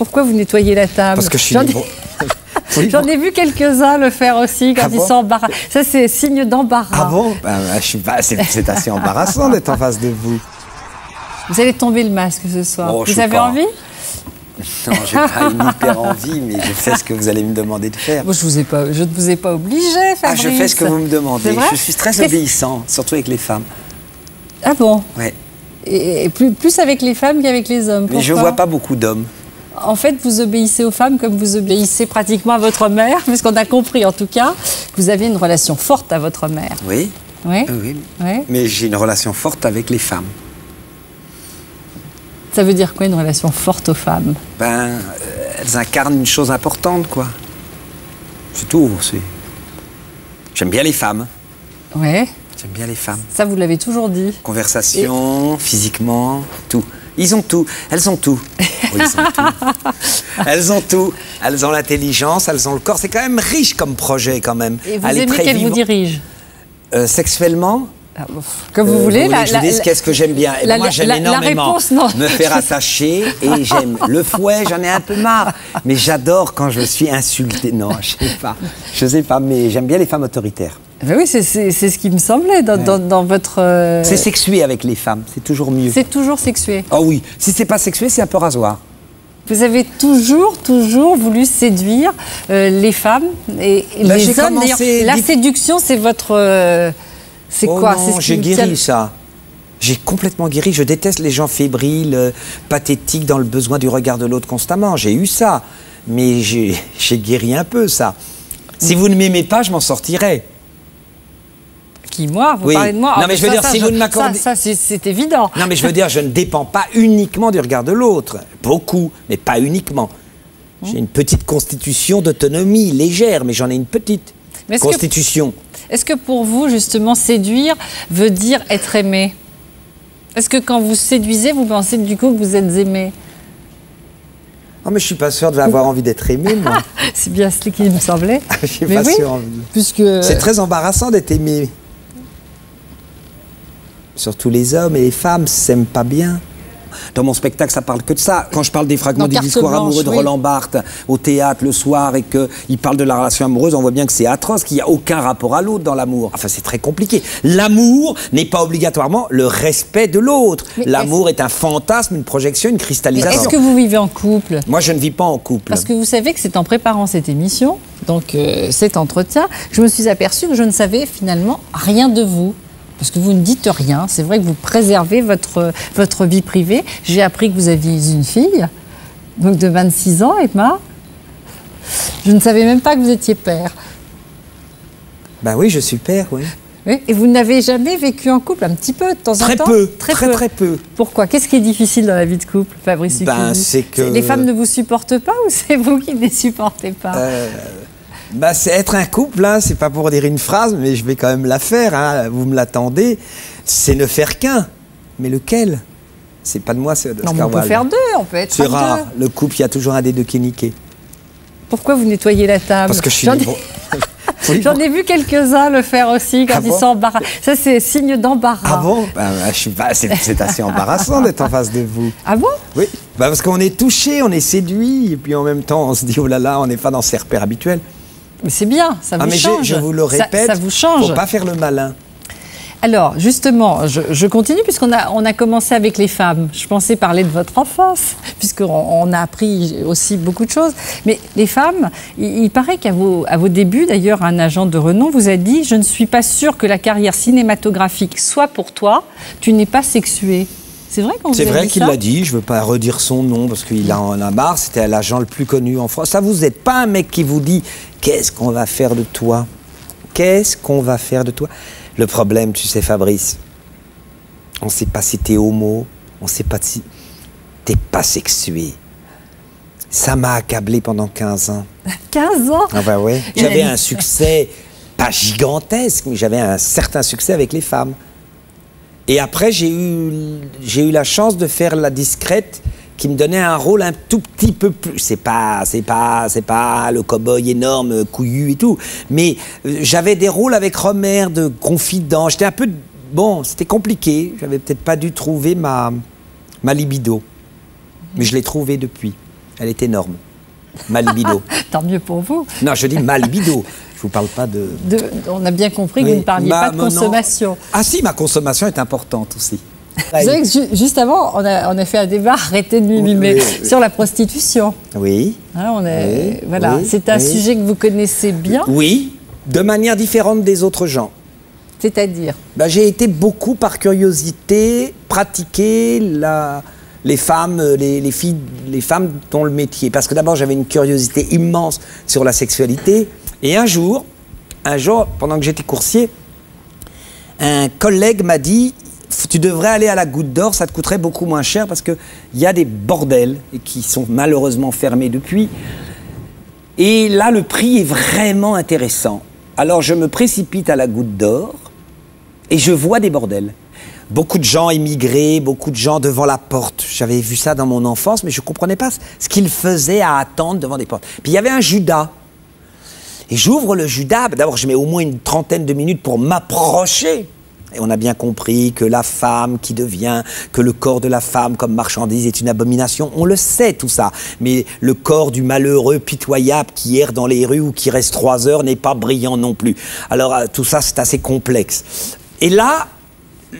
Pourquoi vous nettoyez la table Parce que je suis J'en ai- libre. J'en ai vu quelques-uns le faire aussi quand Ah ils bon sont embarrassés. Ça, c'est signe d'embarras. Ah bon Ben, je suis pas- C'est assez embarrassant d'être en face de vous. Vous allez tomber le masque ce soir. Oh, vous avez pas. envie Non, j'ai pas une hyper envie, mais je fais ce que vous allez me demander de faire. Moi, je, vous ai pas, je ne vous ai pas obligé, Ah, Fabrice. je fais ce que vous me demandez. Je suis très obéissant, surtout avec les femmes. Ah bon Ouais. Et, plus, plus avec les femmes qu'avec les hommes. Mais je Pourquoi vois pas beaucoup d'hommes. En fait, vous obéissez aux femmes comme vous obéissez pratiquement à votre mère, puisqu'on a compris en tout cas que vous aviez une relation forte à votre mère. Oui. Oui. Oui. Oui. Mais j'ai une relation forte avec les femmes. Ça veut dire quoi une relation forte aux femmes? Ben, elles incarnent une chose importante, quoi. C'est tout. J'aime bien les femmes. Oui. J'aime bien les femmes. Ça, vous l'avez toujours dit. Conversation, physiquement, tout. Ils ont tout. Elles ont tout. Oui, ils ont tout. Elles ont tout. Elles ont l'intelligence, elles ont le corps. C'est quand même riche comme projet, quand même. Et vous Elle est aimez très qu'elle vous vivante. dirige Euh, sexuellement Ah, bon, Comme vous Euh, voulez. que je vous qu'est-ce que j'aime bien Eh ben, la- Moi, j'aime énormément réponse, non. me faire attacher et j'aime le fouet. J'en ai un peu marre, mais j'adore quand je suis insulté. Non, je sais pas. Je sais pas, mais j'aime bien les femmes autoritaires. Ben oui, c'est ce qui me semblait dans, dans- dans votre. euh, C'est sexué avec les femmes, c'est toujours mieux. c'est toujours sexué. Oh oui, si c'est pas sexué, c'est un peu rasoir. Vous avez toujours, toujours voulu séduire euh, les femmes et et Ben, les hommes. commencé. La séduction, c'est votre. euh, c'est Oh quoi? C'est ce j'ai guéri tient- ça. J'ai complètement guéri. Je déteste les gens fébriles, pathétiques, dans le besoin du regard de l'autre constamment. J'ai eu ça. Mais j'ai j'ai guéri un peu ça. Si vous ne m'aimez pas, je m'en sortirai. Qui, moi Vous Oui. parlez de moi Non, Ah, mais je veux ça, dire, ça, si vous ne m'accordez- Ça, ça, c'est- évident. Non, mais je veux dire, je ne dépends pas uniquement du regard de l'autre. Beaucoup, mais pas uniquement. J'ai une petite constitution d'autonomie, légère, mais j'en ai une petite. Mais constitution. Est-ce que pour vous, justement, séduire veut dire être aimé? Est-ce que quand vous séduisez, vous pensez du coup que vous êtes aimé? Oh, mais je suis pas sûr d'avoir envie d'être aimé, moi. C'est bien ce qui me semblait. Je suis Mais pas oui, sûr. Puisque. C'est très embarrassant d'être aimé. Surtout les hommes et les femmes s'aiment pas bien. Dans mon spectacle, ça parle que de ça. Quand je parle des fragments du discours blanche, amoureux de oui. Roland Barthes au théâtre le soir et qu'il parle de la relation amoureuse, on voit bien que c'est atroce, qu'il n'y a aucun rapport à l'autre dans l'amour. Enfin, c'est très compliqué. L'amour n'est pas obligatoirement le respect de l'autre. L'amour est un fantasme, une projection, une cristallisation. Est-ce que vous vivez en couple? Moi, je ne vis pas en couple. Parce que vous savez que c'est en préparant cette émission, donc euh, cet entretien, je me suis aperçue que je ne savais finalement rien de vous. Parce que vous ne dites rien. C'est vrai que vous préservez votre, votre vie privée. J'ai appris que vous aviez une fille, donc de 26 ans, Emma. Je ne savais même pas que vous étiez père. Ben oui, je suis père, oui. Oui, Et vous n'avez jamais vécu en couple, un petit peu, de temps Très en temps peu, très, très peu. Pourquoi? Qu'est-ce qui est difficile dans la vie de couple, Fabrice Ben, c'est que- Les femmes ne vous supportent pas ou c'est vous qui ne les supportez pas? Bah, c'est être un couple, hein, c'est pas pour dire une phrase, mais je vais quand même la faire, hein, vous me l'attendez. C'est ne faire qu'un. Mais lequel? C'est pas de moi, c'est Non, mais on peut faire deux, peut être C'est rare. deux. Le couple, il y a toujours un des deux qui est niqué. Pourquoi vous nettoyez la table? Parce que je suis J'en ai- libre. Oui, J'en ai vu quelques-uns le faire aussi quand Ah ils bon? sont embarrassés. Ça, c'est signe d'embarras. Ah bon? Bah, bah, c'est assez embarrassant d'être en face de vous. Ah bon? Oui, bah, parce qu'on est touché, on est séduit, et puis en même temps, on se dit, oh là là, on n'est pas dans ses repères habituels. Mais c'est bien, ça vous ah, mais change. je vous le Ça- répète, Ça, vous change. faut pas faire le malin. Alors, justement, je, je continue puisqu'on a, on a commencé avec les femmes. Je pensais parler de votre enfance, puisqu'on on a appris aussi beaucoup de choses. Mais les femmes, il, il paraît qu'à vos, à vos débuts, d'ailleurs, un agent de renom vous a dit Je ne suis pas sûr que la carrière cinématographique soit pour toi, tu n'es pas sexué. C'est vrai qu'on C'est vrai qu'il ça l'a dit, je veux pas redire son nom parce qu'il en a marre, c'était l'agent le plus connu en France. Ça, vous n'êtes pas un mec qui vous dit Qu'est-ce qu'on va faire de toi? Qu'est-ce qu'on va faire de toi? Le problème, tu sais, Fabrice, on ne sait pas si t'es homo, on ne sait pas si t'es pas sexué. Ça m'a accablé pendant 15 ans. 15 ans? Ah bah ouais. J'avais un succès, pas gigantesque, mais j'avais un certain succès avec les femmes. Et après, j'ai eu, j'ai eu la chance de faire la discrète qui me donnait un rôle un tout petit peu plus. C'est pas, c'est pas, c'est pas le cow-boy énorme, couillu et tout. Mais euh, j'avais des rôles avec Romer de confident. J'étais un peu. Bon, c'était compliqué. J'avais peut-être pas dû trouver ma, ma libido. Mais je l'ai trouvé depuis. Elle est énorme. Ma libido. Tant mieux pour vous. non, je dis ma libido. Je vous parle pas de. De- on a bien compris que vous ne parliez ma- pas de non. consommation. Ah si, ma consommation est importante aussi. Vous savez que ju- juste avant, on a, on a fait un débat, arrêtez de m'humiler, Oui, oui. sur la prostitution. Oui. Hein, on est, Oui, voilà, c'est un sujet que vous connaissez bien, Oui, de manière différente des autres gens. c'est-à-dire Bah, j'ai été beaucoup par curiosité pratiquer la, les femmes, les, les filles, les femmes dont le métier. Parce que d'abord j'avais une curiosité immense sur la sexualité. Et un jour, un jour, pendant que j'étais coursier, un collègue m'a dit tu devrais aller à la Goutte d'Or, ça te coûterait beaucoup moins cher parce qu'il y a des bordels qui sont malheureusement fermés depuis. Et là, le prix est vraiment intéressant. Alors je me précipite à la Goutte d'Or et je vois des bordels. Beaucoup de gens immigrés, beaucoup de gens devant la porte. J'avais vu ça dans mon enfance, mais je ne comprenais pas ce qu'ils faisaient à attendre devant des portes. Puis il y avait un Judas. Et j'ouvre le Judas. D'abord, je mets au moins une trentaine de minutes pour m'approcher. Et on a bien compris que la femme qui devient, que le corps de la femme comme marchandise est une abomination. On le sait tout ça. Mais le corps du malheureux pitoyable qui erre dans les rues ou qui reste trois heures n'est pas brillant non plus. Alors euh, tout ça, c'est assez complexe. Et là,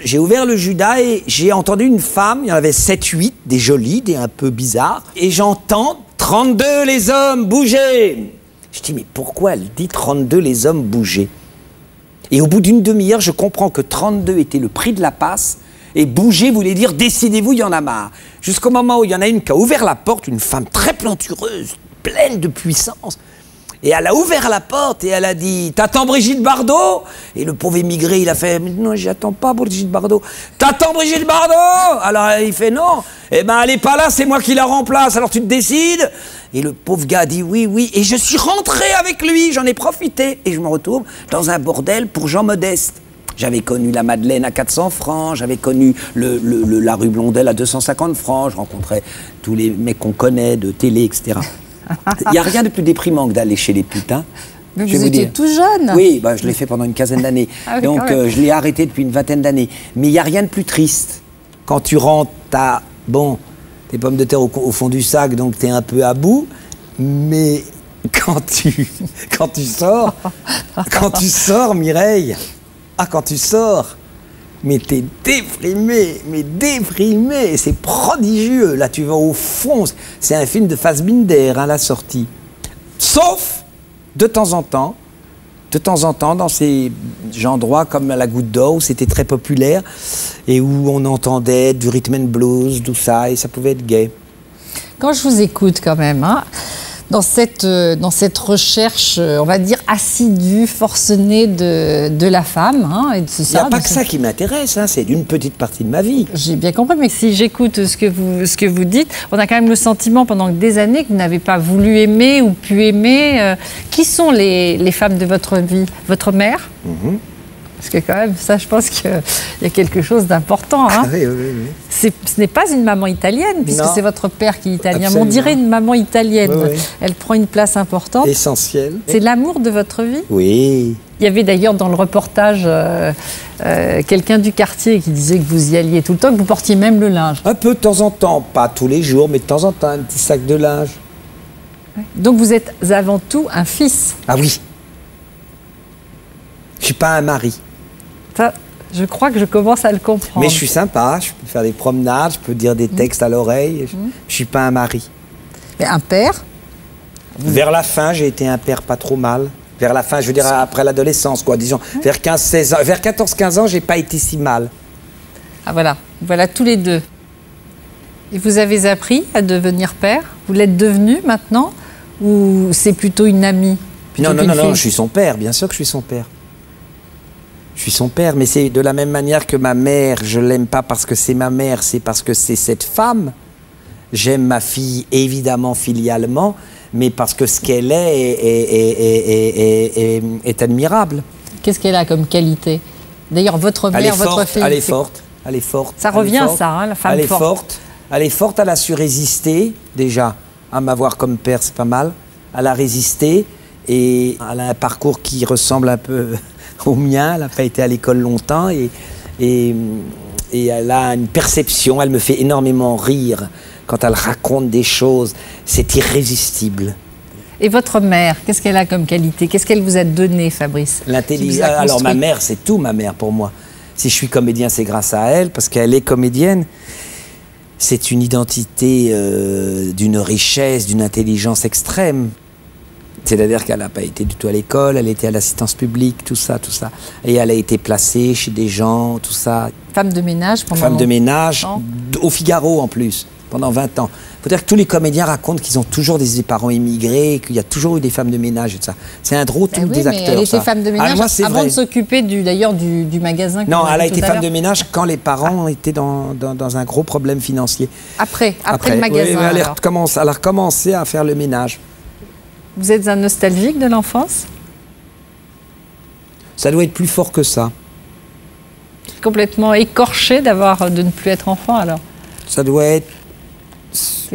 j'ai ouvert le Judas et j'ai entendu une femme, il y en avait 7-8, des jolies, des un peu bizarres, et j'entends 32 les hommes, bougez Je dis, mais pourquoi elle dit 32 les hommes, bougez? Et au bout d'une demi-heure, je comprends que 32 était le prix de la passe, et bouger voulait dire décidez-vous, il y en a marre. Jusqu'au moment où il y en a une qui a ouvert la porte, une femme très plantureuse, pleine de puissance. Et elle a ouvert la porte et elle a dit T'attends Brigitte Bardot? Et le pauvre émigré, il a fait Non, j'attends pas Brigitte Bardot. T'attends Brigitte Bardot? Alors il fait Non. Eh ben, elle est pas là, c'est moi qui la remplace, alors tu te décides? Et le pauvre gars dit Oui, oui. Et je suis rentré avec lui, j'en ai profité. Et je me retrouve dans un bordel pour gens modestes. J'avais connu la Madeleine à 400 francs, j'avais connu le- le- le- la rue Blondel à 250 francs, je rencontrais tous les mecs qu'on connaît de télé, etc. Il n'y a rien de plus déprimant que d'aller chez les putains. Mais vous vous étiez dire. tout jeune. Oui, bah, je l'ai fait pendant une quinzaine d'années. Ah Donc euh, je l'ai arrêté depuis une vingtaine d'années. Mais il n'y a rien de plus triste. Quand tu rentres, t'as, bon, tes pommes de terre au, fond du sac, donc tu es un peu à bout. Mais quand tu, quand tu sors, quand tu sors, Mireille, ah, quand tu sors, mais t'es déprimé, mais déprimé, c'est prodigieux. Là, tu vas au fond. C'est un film de Fassbinder, hein, la sortie. Sauf, de temps en temps, de temps en temps, dans ces endroits comme la Goutte d'Or, où c'était très populaire, et où on entendait du rhythm and blues, tout ça, et ça pouvait être gay. Quand je vous écoute quand même, hein, dans, cette, euh, dans cette recherche, euh, on va dire, assidue, forcenée de, de la femme, hein, et de Il n'y ça. a pas que ce- ça qui m'intéresse, hein, c'est d'une petite partie de ma vie. J'ai bien compris, mais si j'écoute ce que vous ce que vous dites, on a quand même le sentiment pendant des années que vous n'avez pas voulu aimer ou pu aimer. euh, qui sont les, les femmes de votre vie? Votre mère? Mhm. Parce que quand même, ça, je pense qu'il y a quelque chose d'important. hein. Ah oui, oui, oui. Ce n'est pas une maman italienne, puisque c'est votre père qui est italien. Mais Absolument. on dirait une maman italienne. Oui, oui. Elle prend une place importante. Essentiel. C'est l'amour de votre vie Oui. il y avait d'ailleurs dans le reportage euh, euh, quelqu'un du quartier qui disait que vous y alliez tout le temps, que vous portiez même le linge. Un peu de temps en temps, pas tous les jours, mais de temps en temps, un petit sac de linge. Donc vous êtes avant tout un fils. Ah oui. Je suis pas un mari. Ça, je crois que je commence à le comprendre. Mais je suis sympa, je peux faire des promenades, je peux dire des textes à l'oreille. Je, je suis pas un mari. Mais un père Vers la fin, j'ai été un père pas trop mal. Vers la fin, je veux dire après l'adolescence, quoi. Disons, vers 15, 16 ans, vers 14-15 ans, j'ai pas été si mal. Ah voilà, voilà tous les deux. Et vous avez appris à devenir père? Vous l'êtes devenu maintenant? Ou c'est plutôt une amie? Plutôt Non, non, non, non, je suis son père, bien sûr que je suis son père. Je suis son père, mais c'est de la même manière que ma mère, je l'aime pas parce que c'est ma mère, c'est parce que c'est cette femme. J'aime ma fille évidemment filialement, mais parce que ce qu'elle est est, admirable. Qu'est-ce qu'elle a comme qualité? D'ailleurs, votre Elle est mère, votre forte, fille. elle est forte, elle est forte. Ça elle est revient, forte. ça, hein, la femme Elle est forte. Elle est forte, elle a su résister déjà. À m'avoir comme père, c'est pas mal. Elle a résisté et elle a un parcours qui ressemble un peu au mien. Elle n'a pas été à l'école longtemps et, et, et elle a une perception. Elle me fait énormément rire quand elle raconte des choses, c'est irrésistible. Et votre mère, qu'est-ce qu'elle a comme qualité? Qu'est-ce qu'elle vous a donné, Fabrice? L'intelligence. Alors ma mère, c'est tout ma mère pour moi. Si je suis comédien, c'est grâce à elle, parce qu'elle est comédienne. C'est une identité euh, d'une richesse, d'une intelligence extrême. C'est-à-dire qu'elle n'a pas été du tout à l'école, elle était à l'assistance publique, tout ça, tout ça. Et elle a été placée chez des gens, tout ça. Femme de ménage pendant Femme de ménage, au Figaro en plus, pendant 20 ans. Il faut dire que tous les comédiens racontent qu'ils ont toujours des parents immigrés, qu'il y a toujours eu des femmes de ménage et tout ça. C'est un drôle tous eh des acteurs. Elle était femme de ah, ménage avant de s'occuper d'ailleurs du, du, magasin. Non, elle a été femme de ménage quand les parents ah. étaient dans, dans, un gros problème financier. Après, après, le magasin. Oui, elle, elle a recommencé à faire le ménage. Vous êtes un nostalgique de l'enfance? Ça doit être plus fort que ça. Complètement écorché d'avoir de ne plus être enfant alors? Ça doit être.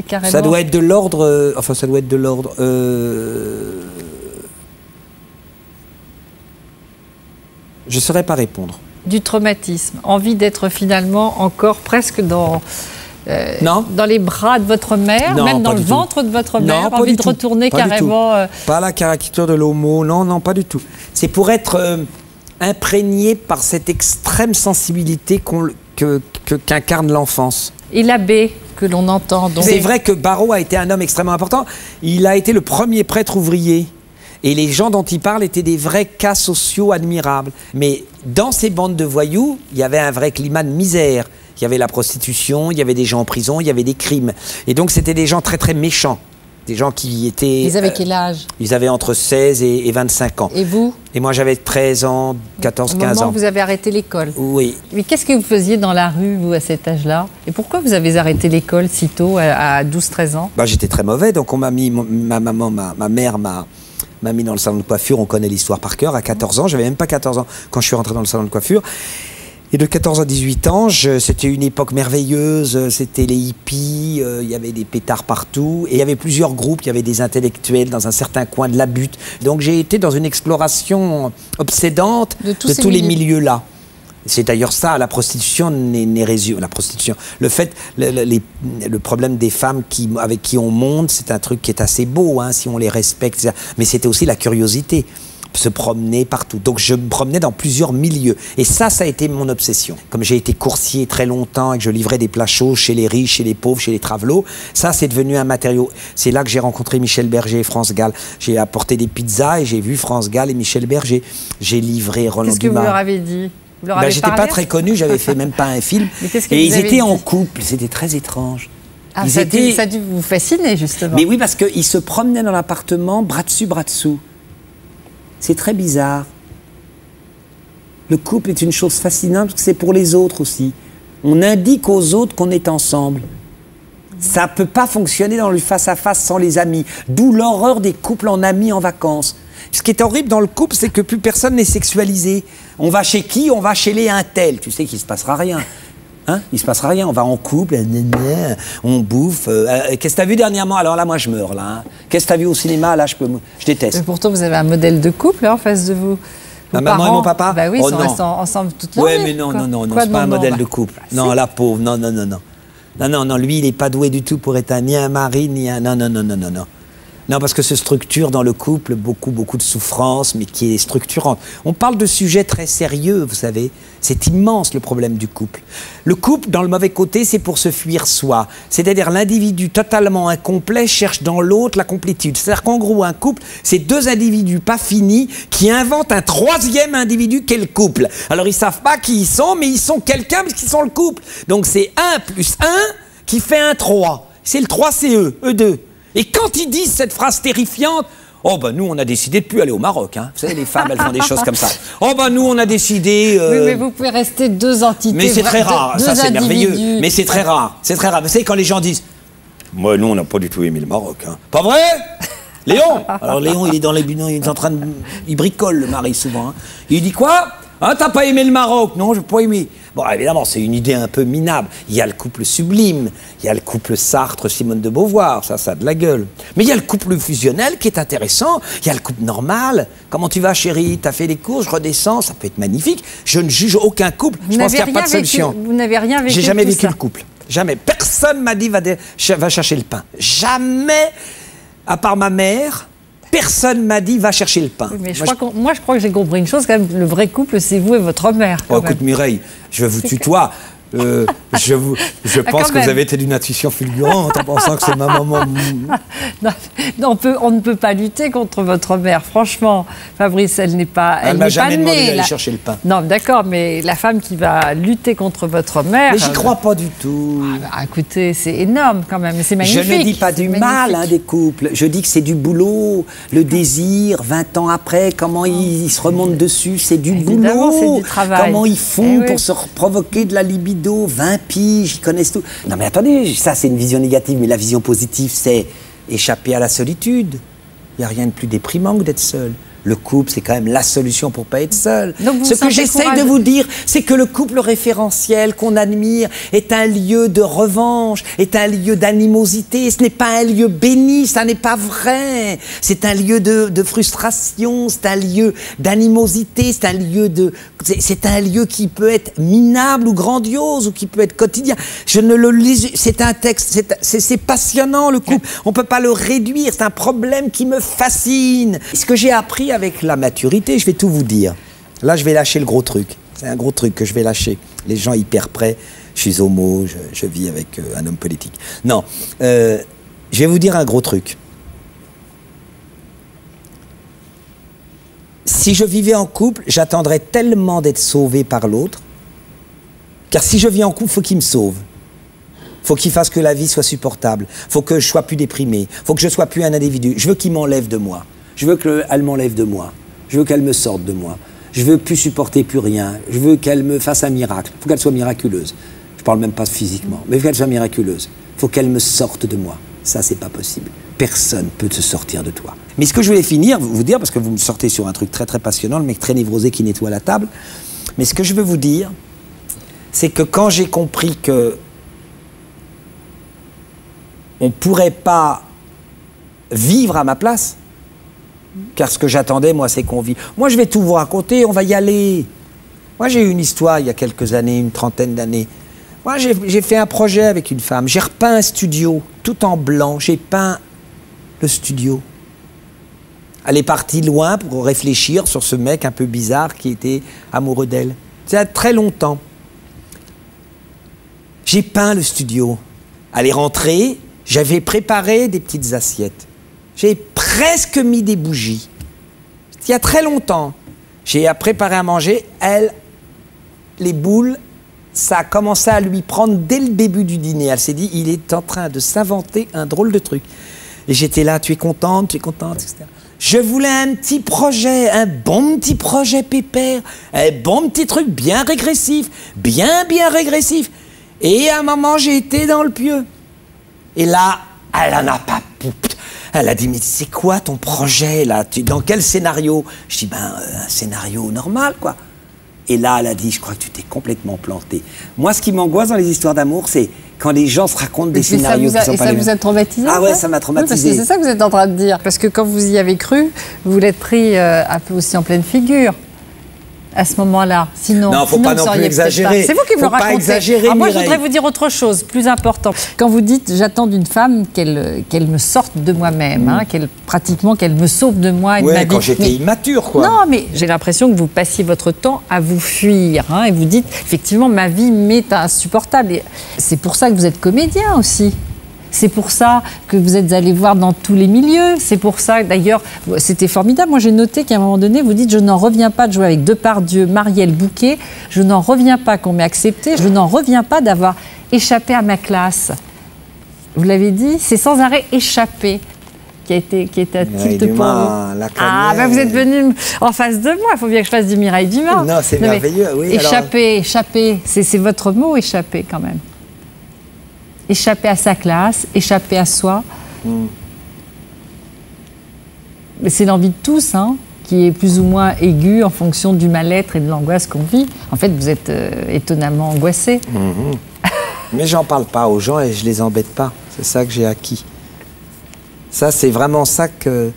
Carrément... Ça doit être de l'ordre. Euh, enfin, ça doit être de l'ordre. Euh, je ne saurais pas répondre. Du traumatisme, envie d'être finalement encore presque dans euh, non. dans les bras de votre mère, même dans le ventre de votre mère, non, envie de retourner carrément. Euh, pas la caricature de l'homo, non, non, pas du tout. C'est pour être euh, imprégné par cette extrême sensibilité qu'incarne l'enfance. Et l'abbé que l'on entend. C'est vrai que Barreau a été un homme extrêmement important. Il a été le premier prêtre ouvrier. Et les gens dont il parle étaient des vrais cas sociaux admirables. Mais dans ces bandes de voyous, il y avait un vrai climat de misère il y avait la prostitution, il y avait des gens en prison, il y avait des crimes. Et donc c'était des gens très très méchants. Des gens qui étaient... Ils avaient quel âge? Ils avaient entre 16 et, 25 ans. Et vous? Et moi j'avais 13 ans, 14, 15 ans. vous avez arrêté l'école Oui. Mais qu'est-ce que vous faisiez dans la rue, vous, à cet âge-là? Et pourquoi vous avez arrêté l'école si tôt, à 12-13 ans? Bah, J'étais très mauvais, donc on m'a mis... Ma maman, ma, ma mère m'a m'a mis dans le salon de coiffure, on connaît l'histoire par cœur, à 14 ans, j'avais même pas 14 ans quand je suis rentré dans le salon de coiffure. Et de 14 à 18 ans, c'était une époque merveilleuse, c'était les hippies, euh, il y avait des pétards partout, et il y avait plusieurs groupes, il y avait des intellectuels dans un certain coin de la butte. Donc j'ai été dans une exploration obsédante de, tous, les milieux-là. C'est d'ailleurs ça, la prostitution n'est. La prostitution, le fait, le, problème des femmes qui, avec qui on monte, c'est un truc qui est assez beau, hein, si on les respecte. Mais c'était aussi la curiosité se promener partout. Donc je me promenais dans plusieurs milieux. Et ça, ça a été mon obsession. Comme j'ai été coursier très longtemps et que je livrais des plats chauds chez les riches, chez les pauvres, chez les travelots, ça, c'est devenu un matériau. C'est là que j'ai rencontré Michel Berger et France Gall. J'ai apporté des pizzas et j'ai vu France Gall et Michel Berger. J'ai livré Roland Qu'est-ce que vous leur avez dit? Ben, J'étais pas très connu, j'avais fait même pas un film. et ils étaient en couple, c'était très étrange. Ah, ça, étaient... ça a dû vous fasciner, justement. Mais oui, parce qu'ils se promenaient dans l'appartement, bras dessus, bras dessous. C'est très bizarre. Le couple est une chose fascinante parce que c'est pour les autres aussi. On indique aux autres qu'on est ensemble. Ça ne peut pas fonctionner dans le face-à-face sans les amis. D'où l'horreur des couples en amis en vacances. Ce qui est horrible dans le couple, c'est que plus personne n'est sexualisé. On va chez qui? On va chez les un tel. Tu sais qu'il ne se passera rien. Hein Il se passera rien. On va en couple, on bouffe. Euh, euh, qu'est-ce que tu as vu dernièrement? Alors là, moi, je meurs. là. Hein. Qu'est-ce que tu as vu au cinéma? Là, je, peux, je déteste. Mais pourtant, vous avez un modèle de couple en face de vous. Ma maman et mon papa? Bah oui, ils oh, sont restés ensemble toute leur Oui, mais non, non, non, non, c'est pas un modèle de couple. Bah, non, la pauvre, non, non, non, non. Non, non, non, lui, il n'est pas doué du tout pour être un, ni un mari, ni un... Non, non, non, non, non, non. Non, parce que ce structure dans le couple beaucoup, beaucoup de souffrance, mais qui est structurante. On parle de sujets très sérieux, vous savez. C'est immense le problème du couple. Le couple, dans le mauvais côté, c'est pour se fuir soi. C'est-à-dire l'individu totalement incomplet cherche dans l'autre la complétude. C'est-à-dire qu'en gros, un couple, c'est deux individus pas finis qui inventent un troisième individu qu'est le couple. Alors ils savent pas qui ils sont, mais ils sont quelqu'un parce qu'ils sont le couple. Donc c'est 1 plus 1 qui fait un 3. C'est le 3, c'est eux, eux deux. Et quand ils disent cette phrase terrifiante, Oh ben nous on a décidé de plus aller au Maroc. Hein. Vous savez les femmes elles font des choses comme ça. Oh ben nous on a décidé. Euh, oui mais vous pouvez rester deux entités. Mais c'est très rare. ça c'est merveilleux. Mais c'est très rare. C'est très rare. Vous savez quand les gens disent. Moi nous on n'a pas du tout aimé le Maroc. Hein. Pas vrai? Léon? Alors Léon il est dans les il est en train de il bricole le mari souvent. Hein. Il dit quoi? Ah t'as pas aimé le Maroc? Non je pas aimé. Bon, évidemment, c'est une idée un peu minable. Il y a le couple sublime, il y a le couple Sartre-Simone de Beauvoir, ça, ça a de la gueule. Mais il y a le couple fusionnel qui est intéressant, il y a le couple normal. Comment tu vas, chérie? T'as fait les courses, je redescends, ça peut être magnifique. Je ne juge aucun couple, je pense qu'il n'y a pas de solution. Vous n'avez rien vécu J'ai jamais vécu le couple. Jamais. Personne m'a dit va chercher le pain. Jamais, à part ma mère, personne m'a dit va chercher le pain. Mais je Moi, crois qu'on- moi, je crois que j'ai compris une chose, quand même, le vrai couple, c'est vous et votre mère. Oh, même. écoute Mireille, je vous tutoie. Euh, je vous, je Ah, pense que vous avez été d'une intuition fulgurante en pensant que c'est ma maman. Non, non, on, peut, on ne peut pas lutter contre votre mère, franchement. Fabrice, elle n'est pas. Elle Elle m'a jamais pas demandé d'aller la- chercher le pain. Non, d'accord, mais la femme qui va lutter contre votre mère. Mais j'y euh, crois pas du tout. bah, écoutez, c'est énorme quand même, c'est Je magnifique. ne dis pas du mal hein, des couples, je dis que c'est du boulot, le désir, 20 ans après, comment ils, ils se remontent dessus, c'est du Évidemment, boulot. du travail. Comment ils font Eh oui. pour se provoquer de la libido, 20 piges, ils connaissent tout. Non mais attendez, ça c'est une vision négative, mais la vision positive c'est échapper à la solitude. Il n'y a rien de plus déprimant que d'être seul. Le couple, c'est quand même la solution pour pas être seul. Donc vous Ce que j'essaye de vous dire, c'est que le couple référentiel qu'on admire est un lieu de revanche, est un lieu d'animosité. Ce n'est pas un lieu béni, ça n'est pas vrai. C'est un lieu de, de frustration, c'est un lieu d'animosité, c'est un lieu de, c'est- un lieu qui peut être minable ou grandiose ou qui peut être quotidien. Je ne le lis, c'est un texte, c'est passionnant le couple. On peut pas le réduire. C'est un problème qui me fascine. Ce que j'ai appris avec la maturité, je vais tout vous dire. Là, je vais lâcher le gros truc. C'est un gros truc que je vais lâcher. Les gens hyper prêts. Je suis homo, je, je vis avec euh, un homme politique. Non, euh, je vais vous dire un gros truc. Si je vivais en couple, j'attendrais tellement d'être sauvé par l'autre. Car si je vis en couple, faut qu'il me sauve. Faut qu'il fasse que la vie soit supportable. Faut que je sois plus déprimé. Faut que je sois plus un individu. Je veux qu'il m'enlève de moi. Je veux qu'elle m'enlève de moi. Je veux qu'elle me sorte de moi. Je veux plus supporter plus rien. Je veux qu'elle me fasse un miracle. Faut qu'elle soit miraculeuse. Je parle même pas physiquement, mais faut qu'elle soit miraculeuse. Faut qu'elle me sorte de moi. Ça, c'est pas possible. Personne peut se sortir de toi. Mais ce que je voulais finir, vous dire, parce que vous me sortez sur un truc très très passionnant, le mec très névrosé qui nettoie la table. Mais ce que je veux vous dire, c'est que quand j'ai compris que on ne pourrait pas vivre à ma place, car ce que j'attendais, moi, c'est qu'on vit. Moi, je vais tout vous raconter, on va y aller. Moi, j'ai eu une histoire il y a quelques années, une trentaine d'années. Moi, j'ai fait un projet avec une femme. J'ai repeint un studio, tout en blanc. J'ai peint le studio. Elle est partie loin pour réfléchir sur ce mec un peu bizarre qui était amoureux d'elle. C'est a très longtemps. J'ai peint le studio. Elle est rentrée, j'avais préparé des petites assiettes. J'ai presque mis des bougies. Il y a très longtemps. J'ai préparé à manger. Elle, les boules, ça a commencé à lui prendre dès le début du dîner. Elle s'est dit, il est en train de s'inventer un drôle de truc. Et j'étais là, tu es contente, tu es contente, etc. Je voulais un petit projet, un bon petit projet pépère, un bon petit truc bien régressif, bien, bien régressif. Et à un moment, j'ai été dans le pieu. Et là, elle en a pas. Elle a dit, mais c'est quoi ton projet là? Tu, Dans quel scénario? Je dis, ben, euh, un scénario normal, quoi. Et là, elle a dit, je crois que tu t'es complètement planté. Moi, ce qui m'angoisse dans les histoires d'amour, c'est quand les gens se racontent des ça scénarios vous a, qui sont et pas ça les vous mêmes. a traumatisé Ah ouais, ça m'a Oui, traumatisé. c'est ça que vous êtes en train de dire. Parce que quand vous y avez cru, vous l'êtes pris euh, un peu aussi en pleine figure. À ce moment-là. Sinon, Non, faut sinon, pas vous non plus exagérer. pas. C'est vous qui me le pas racontez. exagérer, moi, je voudrais vous dire autre chose, plus important. Quand vous dites j'attends d'une femme qu'elle qu'elle me sorte de moi-même, hein, qu'elle pratiquement qu'elle me sauve de moi et de Ouais, ma vie. quand j'étais Mais- immature, quoi. Non, mais j'ai l'impression que vous passiez votre temps à vous fuir. hein, et vous dites, effectivement, ma vie m'est insupportable. Et c'est pour ça que vous êtes comédien aussi. C'est pour ça que vous êtes allé voir dans tous les milieux. C'est pour ça, d'ailleurs, c'était formidable. Moi, j'ai noté qu'à un moment donné, vous dites Je n'en reviens pas de jouer avec Depardieu, Marielle Bouquet. Je n'en reviens pas qu'on m'ait accepté. Je n'en reviens pas d'avoir échappé à ma classe. Vous l'avez dit, c'est sans arrêt échappé qui a été, qui est un Mireille tilt pour vous. la Ah, ben vous êtes venu en face de moi. Il faut bien que je fasse du Mireille Dumas. Non, c'est mais merveilleux, oui, alors- Échapper, échapper, c'est c'est votre mot, échapper quand même. Échapper à sa classe, échapper à soi. Hmm. Mais c'est l'envie de tous, hein, qui est plus ou moins aiguë en fonction du mal-être et de l'angoisse qu'on vit. En fait, vous êtes euh, étonnamment angoissé. Mais j'en parle pas aux gens et je les embête pas. C'est ça que j'ai acquis. Ça, c'est vraiment ça que,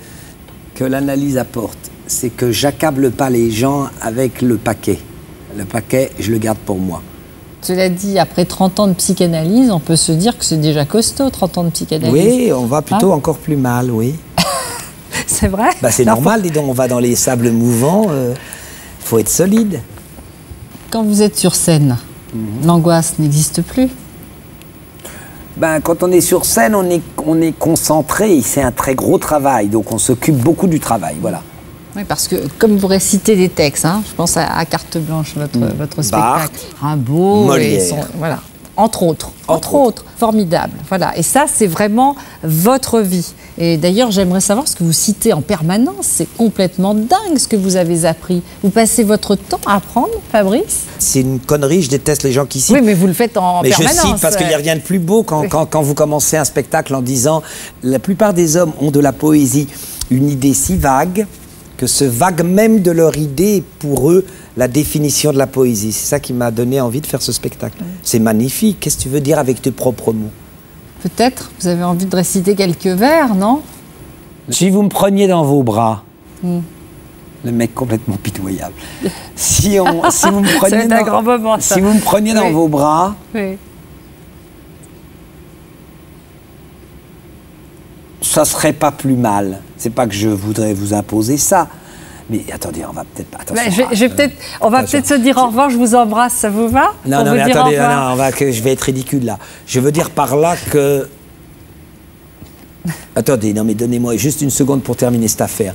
que l'analyse apporte. C'est que j'accable pas les gens avec le paquet. Le paquet, je le garde pour moi. Cela dit, après 30 ans de psychanalyse, on peut se dire que c'est déjà costaud, 30 ans de psychanalyse. Oui, on va plutôt encore plus mal, oui. C'est vrai Bah, c'est normal, dis donc, on va dans les sables mouvants, il faut être solide. Quand vous êtes sur scène, Mhm. l'angoisse n'existe plus. Ben, quand on est sur scène, on est, on est concentré, c'est un très gros travail, donc on s'occupe beaucoup du travail, voilà. Oui, parce que comme vous récitez des textes, hein, je pense à, à Carte Blanche, votre, votre spectacle. Rimbaud, et Molière. son- voilà. Entre autres, entre, Entre autres, formidable. Voilà. Et ça, c'est vraiment votre vie. Et d'ailleurs, j'aimerais savoir ce que vous citez en permanence. C'est complètement dingue ce que vous avez appris. Vous passez votre temps à apprendre, Fabrice? C'est une connerie, je déteste les gens qui citent. Oui, mais vous le faites en Mais je permanence. cite parce qu'il n'y a rien de plus beau quand, Oui. quand, quand vous commencez un spectacle en disant la plupart des hommes ont de la poésie une idée si vague que ce vague même de leur idée est pour eux la définition de la poésie. C'est ça qui m'a donné envie de faire ce spectacle. C'est magnifique. Qu'est-ce que tu veux dire avec tes propres mots? Peut-être, vous avez envie de réciter quelques vers, non? Si vous me preniez dans vos bras, Hmm. le mec complètement pitoyable. Si, on, si vous me preniez dans, grand moment, ça. si vous me preniez dans vos bras, Oui. Ça serait pas plus mal. C'est pas que je voudrais vous imposer ça. Mais attendez, on va peut-être pas. Attention, je vais- je vais peut-être, on va peut-être se dire au revoir, je vous embrasse, ça vous va Non, non, mais attendez, non, on va que je vais être ridicule là. Je veux dire par là que. Attendez, non, mais donnez-moi juste une seconde pour terminer cette affaire.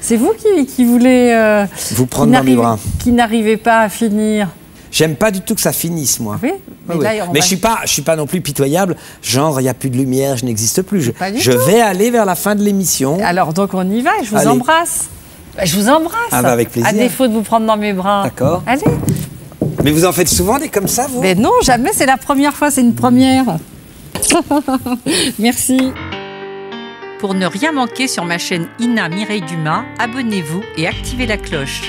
C'est vous qui, qui voulez... euh, Vous prendre dans mes n'arrivez- bras. Qui n'arrivez pas à finir. J'aime pas du tout que ça finisse, moi. Oui, mais Oui, là, oui. on Mais va- je suis pas, je suis pas non plus pitoyable. Genre, il y a plus de lumière, je n'existe plus. Je, vais aller vers la fin de l'émission. Alors, donc on y va, je vous Allez. embrasse. Je vous embrasse. Ah bah, avec plaisir. À défaut de vous prendre dans mes bras. D'accord. Allez. Mais vous en faites souvent des comme ça, vous? Mais non, jamais, c'est la première fois, c'est une première. Merci. Pour ne rien manquer sur ma chaîne Ina Mireille Dumas, abonnez-vous et activez la cloche.